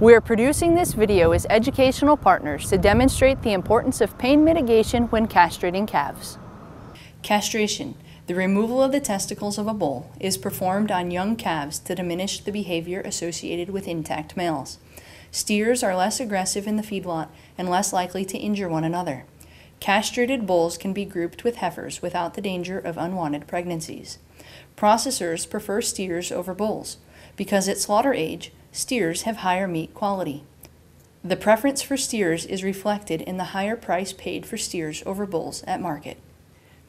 We are producing this video as educational partners to demonstrate the importance of pain mitigation when castrating calves. Castration, the removal of the testicles of a bull, is performed on young calves to diminish the behavior associated with intact males. Steers are less aggressive in the feedlot and less likely to injure one another. Castrated bulls can be grouped with heifers without the danger of unwanted pregnancies. Processors prefer steers over bulls because at slaughter age, steers have higher meat quality. The preference for steers is reflected in the higher price paid for steers over bulls at market.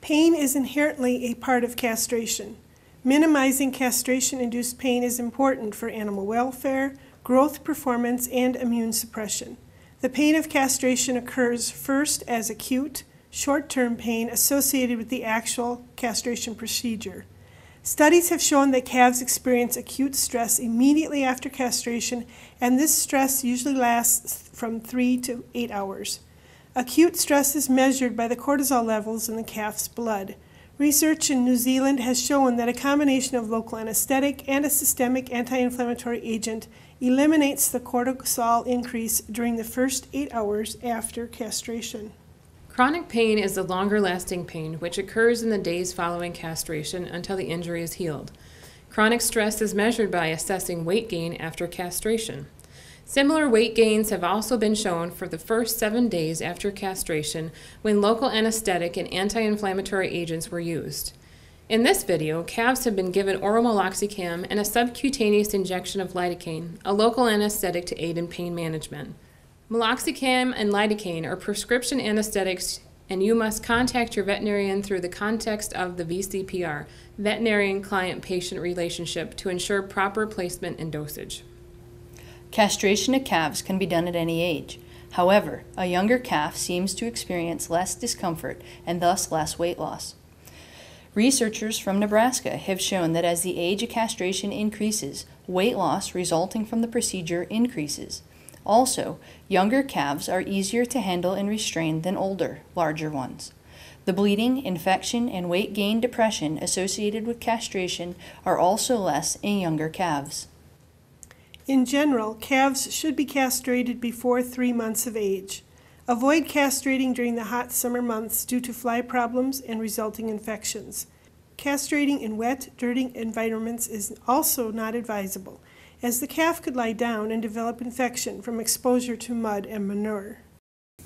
Pain is inherently a part of castration. Minimizing castration-induced pain is important for animal welfare, growth performance, and immune suppression. The pain of castration occurs first as acute, short-term pain associated with the actual castration procedure. Studies have shown that calves experience acute stress immediately after castration, and this stress usually lasts from three to eight hours. Acute stress is measured by the cortisol levels in the calf's blood. Research in New Zealand has shown that a combination of local anesthetic and a systemic anti inflammatory agent eliminates the cortisol increase during the first eight hours after castration. Chronic pain is the longer lasting pain which occurs in the days following castration until the injury is healed. Chronic stress is measured by assessing weight gain after castration. Similar weight gains have also been shown for the first seven days after castration when local anesthetic and anti inflammatory agents were used. In this video, calves have been given oral meloxicam and a subcutaneous injection of lidocaine, a local anesthetic to aid in pain management. Meloxicam and lidocaine are prescription anesthetics, and you must contact your veterinarian through the context of the VCPR, veterinarian client patient relationship, to ensure proper placement and dosage. Castration of calves can be done at any age. However, a younger calf seems to experience less discomfort and thus less weight loss. Researchers from Nebraska have shown that as the age of castration increases, weight loss resulting from the procedure increases. Also, younger calves are easier to handle and restrain than older, larger ones. The bleeding, infection, and weight gain depression associated with castration are also less in younger calves. In general, calves should be castrated before three months of age. Avoid castrating during the hot summer months due to fly problems and resulting infections. Castrating in wet, dirty environments is also not advisable as the calf could lie down and develop infection from exposure to mud and manure.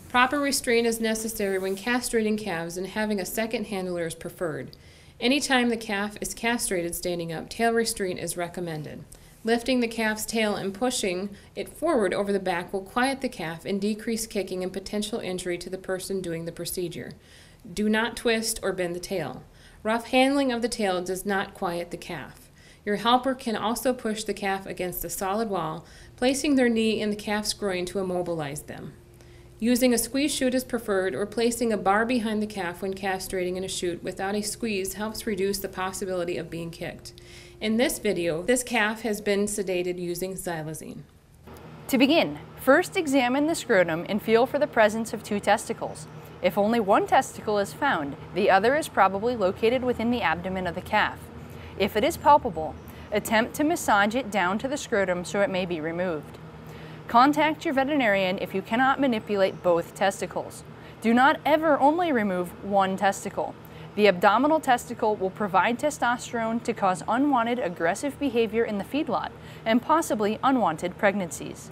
Proper restraint is necessary when castrating calves and having a second handler is preferred. Anytime the calf is castrated standing up, tail restraint is recommended. Lifting the calf's tail and pushing it forward over the back will quiet the calf and decrease kicking and potential injury to the person doing the procedure. Do not twist or bend the tail. Rough handling of the tail does not quiet the calf. Your helper can also push the calf against a solid wall, placing their knee in the calf's groin to immobilize them. Using a squeeze chute is preferred, or placing a bar behind the calf when castrating in a chute without a squeeze helps reduce the possibility of being kicked. In this video, this calf has been sedated using xylazine. To begin, first examine the scrotum and feel for the presence of two testicles. If only one testicle is found, the other is probably located within the abdomen of the calf. If it is palpable, attempt to massage it down to the scrotum so it may be removed. Contact your veterinarian if you cannot manipulate both testicles. Do not ever only remove one testicle. The abdominal testicle will provide testosterone to cause unwanted aggressive behavior in the feedlot and possibly unwanted pregnancies.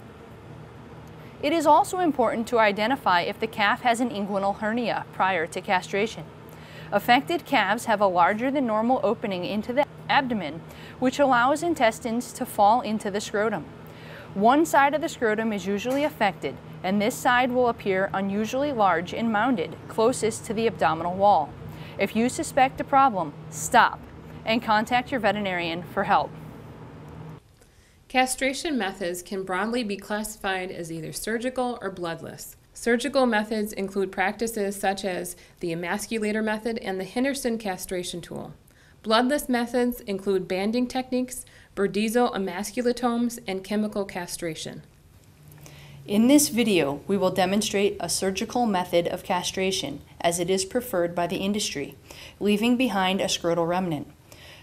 It is also important to identify if the calf has an inguinal hernia prior to castration. Affected calves have a larger than normal opening into the abdomen, which allows intestines to fall into the scrotum. One side of the scrotum is usually affected, and this side will appear unusually large and mounded, closest to the abdominal wall. If you suspect a problem, stop and contact your veterinarian for help. Castration methods can broadly be classified as either surgical or bloodless. Surgical methods include practices such as the emasculator method and the Henderson castration tool. Bloodless methods include banding techniques, Burdizzo emasculatomes, and chemical castration. In this video, we will demonstrate a surgical method of castration as it is preferred by the industry, leaving behind a scrotal remnant.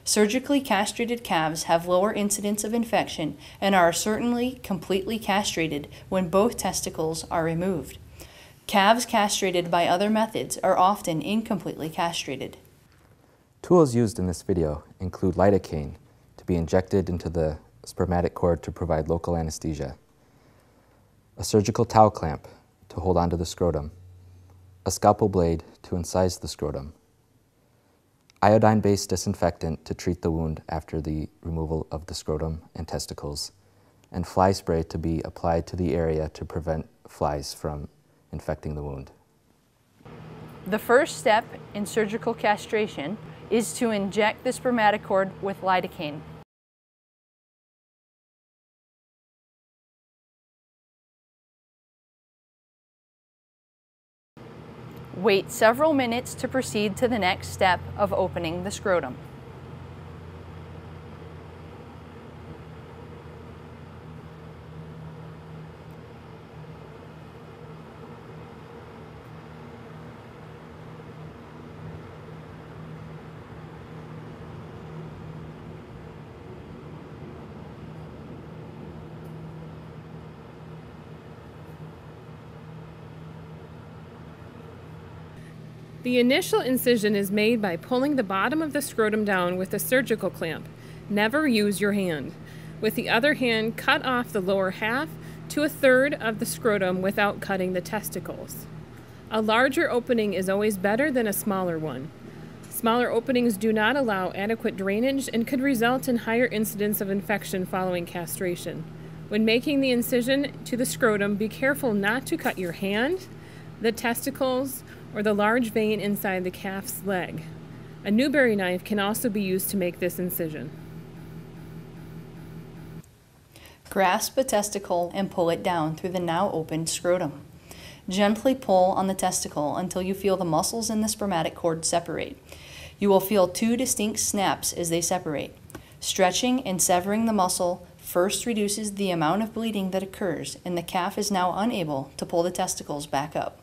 Surgically castrated calves have lower incidence of infection and are certainly completely castrated when both testicles are removed. Calves castrated by other methods are often incompletely castrated. Tools used in this video include lidocaine to be injected into the spermatic cord to provide local anesthesia, a surgical towel clamp to hold onto the scrotum, a scalpel blade to incise the scrotum, iodine-based disinfectant to treat the wound after the removal of the scrotum and testicles, and fly spray to be applied to the area to prevent flies from infecting the wound. The first step in surgical castration is to inject the spermatic cord with lidocaine. Wait several minutes to proceed to the next step of opening the scrotum. The initial incision is made by pulling the bottom of the scrotum down with a surgical clamp. Never use your hand. With the other hand, cut off the lower half to a third of the scrotum without cutting the testicles. A larger opening is always better than a smaller one. Smaller openings do not allow adequate drainage and could result in higher incidence of infection following castration. When making the incision to the scrotum, be careful not to cut your hand, the testicles, or the large vein inside the calf's leg. A Newberry knife can also be used to make this incision. Grasp a testicle and pull it down through the now opened scrotum. Gently pull on the testicle until you feel the muscles in the spermatic cord separate. You will feel two distinct snaps as they separate. Stretching and severing the muscle first reduces the amount of bleeding that occurs, and the calf is now unable to pull the testicles back up.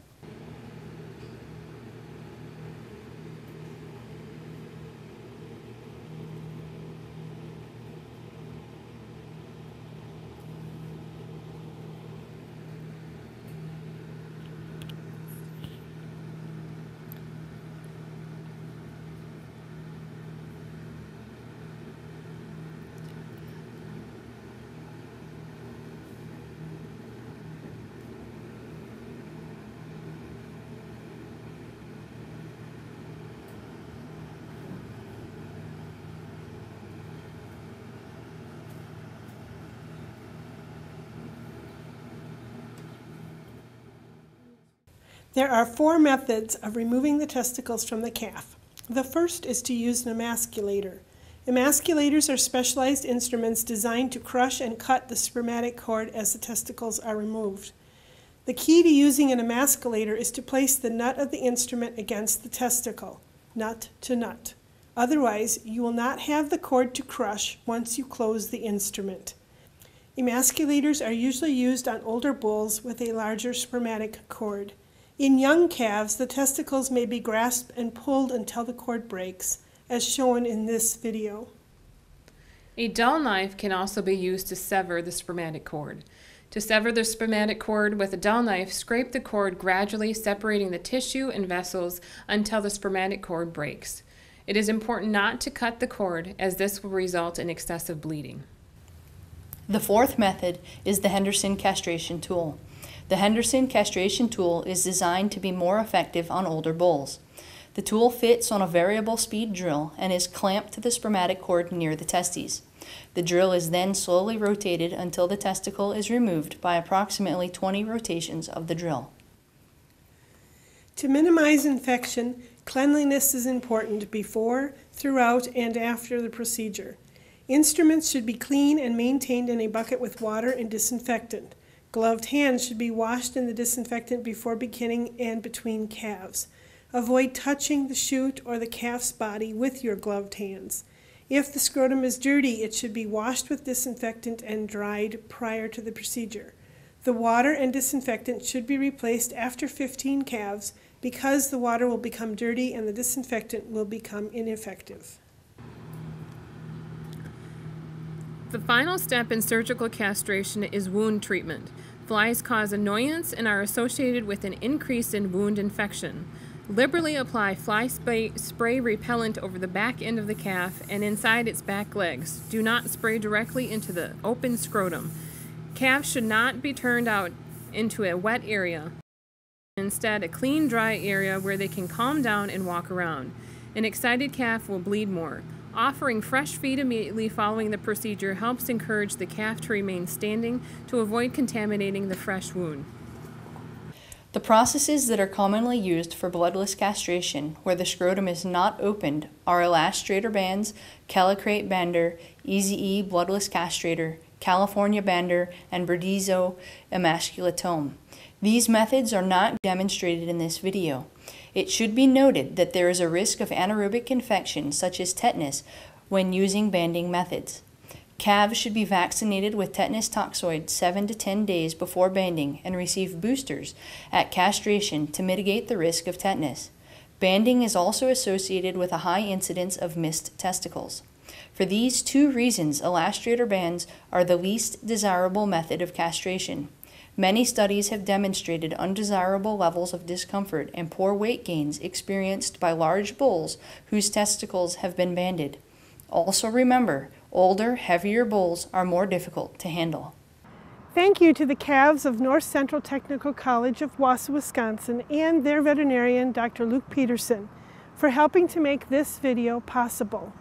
There are four methods of removing the testicles from the calf. The first is to use an emasculator. Emasculators are specialized instruments designed to crush and cut the spermatic cord as the testicles are removed. The key to using an emasculator is to place the nut of the instrument against the testicle, nut to nut. Otherwise, you will not have the cord to crush once you close the instrument. Emasculators are usually used on older bulls with a larger spermatic cord. In young calves, the testicles may be grasped and pulled until the cord breaks, as shown in this video. A dull knife can also be used to sever the spermatic cord. To sever the spermatic cord with a dull knife, scrape the cord gradually separating the tissue and vessels until the spermatic cord breaks. It is important not to cut the cord as this will result in excessive bleeding. The fourth method is the Henderson castration tool. The Henderson castration tool is designed to be more effective on older bulls. The tool fits on a variable speed drill and is clamped to the spermatic cord near the testes. The drill is then slowly rotated until the testicle is removed by approximately 20 rotations of the drill. To minimize infection, cleanliness is important before, throughout, and after the procedure. Instruments should be clean and maintained in a bucket with water and disinfectant. Gloved hands should be washed in the disinfectant before beginning and between calves. Avoid touching the chute or the calf's body with your gloved hands. If the scrotum is dirty, it should be washed with disinfectant and dried prior to the procedure. The water and disinfectant should be replaced after 15 calves because the water will become dirty and the disinfectant will become ineffective. The final step in surgical castration is wound treatment. Flies cause annoyance and are associated with an increase in wound infection. Liberally apply fly spray, spray, repellent over the back end of the calf and inside its back legs. Do not spray directly into the open scrotum. Calves should not be turned out into a wet area. Instead, a clean, dry area where they can calm down and walk around. An excited calf will bleed more. Offering fresh feed immediately following the procedure helps encourage the calf to remain standing to avoid contaminating the fresh wound. The processes that are commonly used for bloodless castration where the scrotum is not opened are elastrator bands, Calicrate bander, Easy-E bloodless castrator, California bander, and Burdizzo emasculatome. These methods are not demonstrated in this video. It should be noted that there is a risk of anaerobic infection such as tetanus when using banding methods. Calves should be vaccinated with tetanus toxoid 7 to 10 days before banding and receive boosters at castration to mitigate the risk of tetanus. Banding is also associated with a high incidence of missed testicles. For these two reasons, elastrator bands are the least desirable method of castration. Many studies have demonstrated undesirable levels of discomfort and poor weight gains experienced by large bulls whose testicles have been banded. Also remember, older, heavier bulls are more difficult to handle. Thank you to the calves of North Central Technical College of Wausau, Wisconsin and their veterinarian, Dr. Luke Peterson, for helping to make this video possible.